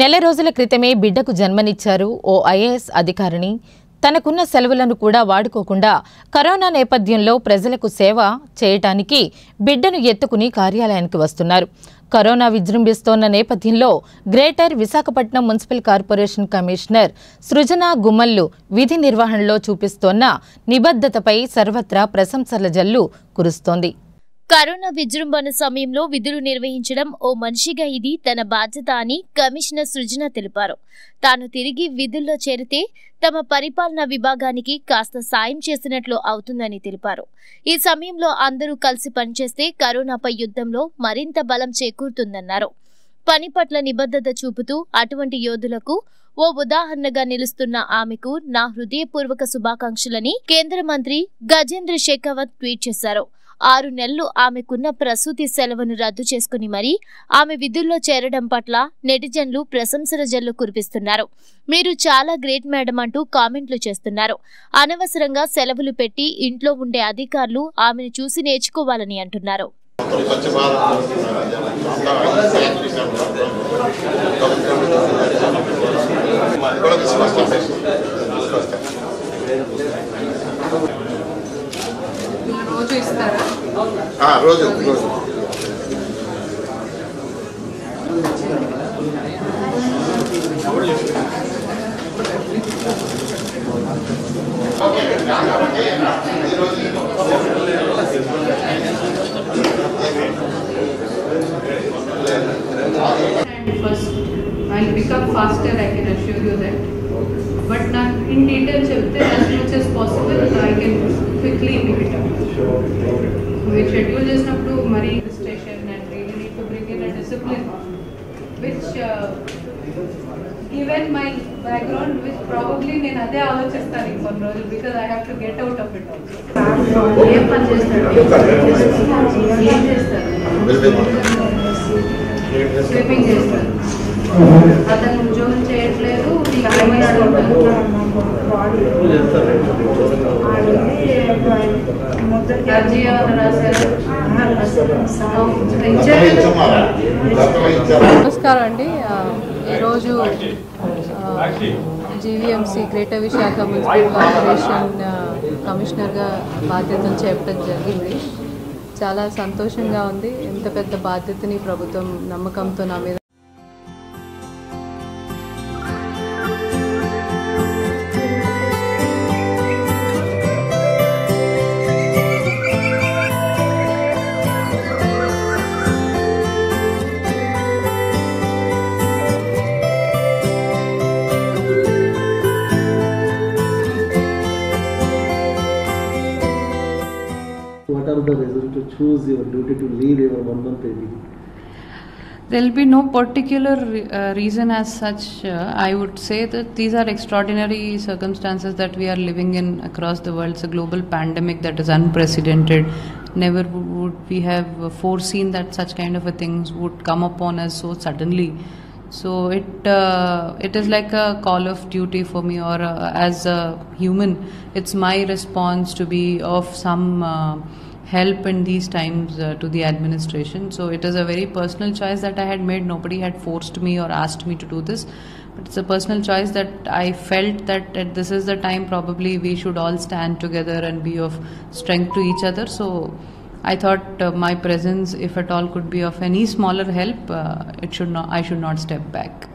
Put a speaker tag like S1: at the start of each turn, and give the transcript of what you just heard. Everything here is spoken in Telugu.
S1: నెల రోజుల క్రితమే బిడ్డకు జన్మనిచ్చారు ఓ ఐఏఎస్ అధికారిని తనకున్న సెలవులను కూడా వాడుకోకుండా కరోనా నేపథ్యంలో ప్రజలకు సేవ చేయటానికి బిడ్డను ఎత్తుకుని కార్యాలయానికి వస్తున్నారు. కరోనా విజృంభిస్తోన్న నేపథ్యంలో greater Visakhapatnam municipal corporation commissioner Srujana Gummallu విధి నిర్వహణలో చూపిస్తోన్న నిబద్ధతపై సర్వత్రా ప్రశంసల జల్లు కురుస్తోంది.
S2: కరోనా విజృంభణ సమయంలో విధులు నిర్వహించడం ఓ మనిషిగా ఇది తన బాధ్యత అని కమిషనర్ సృజన తెలిపారు. తాను తిరిగి విధుల్లో చేరితే తమ పరిపాలనా విభాగానికి కాస్త సాయం చేసినట్లు అవుతుందని తెలిపారు. ఈ సమయంలో అందరూ కలిసి పనిచేస్తే కరోనాపై యుద్ధంలో మరింత బలం చేకూరుతుందన్నారు. పని పట్ల నిబద్ధత చూపుతూ అటువంటి యోధులకు ఓ ఉదాహరణగా నిలుస్తున్న ఆమెకు నా హృదయపూర్వక శుభాకాంక్షలని కేంద్ర మంత్రి గజేంద్ర షెకావత్ ట్వీట్ చేశారు. ఆరు నెలలు ఆమెకున్న ప్రసూతి సెలవును రద్దు చేసుకుని మరీ ఆమె విధుల్లో చేరడం పట్ల నెటిజన్లు ప్రశంసల జల్లు కురిపిస్తున్నారు. మీరు చాలా గ్రేట్ మేడం అంటూ కామెంట్లు చేస్తున్నారు. అనవసరంగా సెలవులు పెట్టి ఇంట్లో ఉండే అధికారులు ఆమెను చూసి నేర్చుకోవాలని అంటున్నారు.
S3: రోజు
S4: రోజు
S3: and first I'll pick up faster I can assure you that but నాకు in detail చెప్తే as much as possible I can quickly pick it up మీరు షెడ్యూల్ చేసినప్పుడు మరీ station and really need to bring in a discipline which uh, given my background which probably నేను అదే ఆలోచిస్తాను ఇంకొన్ని రోజులు because I have to get out of it also ఏం పని చేస్తాడు ఏం చేస్తాడు స్విమ్మింగ్ చేస్తాడు అతను ఉద్యోగం చేయట్లేదు నీకు అర్జీ
S5: నమస్కారం అండి. ఈరోజు GVMC greater Visakha municipal corporation కమిషనర్గా బాధ్యతలు చేపట్టడం జరిగింది. చాలా సంతోషంగా ఉంది. ఎంత పెద్ద బాధ్యతని ప్రభుత్వం నమ్మకంతో నా మీద
S6: the to choose your duty to leave your one month leave?
S3: There'll be no particular uh, reason as such. Uh, I would say that these are extraordinary circumstances that we are living in across the world. It's a global pandemic that is unprecedented. Never would we have foreseen that such kind of a things would come upon us so suddenly. So it uh, it is like a call of duty for me, or uh, as a human, it's my response to be of some. Help in these times uh, to the administration. So it is a very personal choice that I had made. Nobody had forced me or asked me to do this. But it's a personal choice that I felt that at this is the time probably we should all stand together and be of strength to each other. So I thought uh, my presence, if at all, could be of any smaller help. Uh, it should not. I should not step back.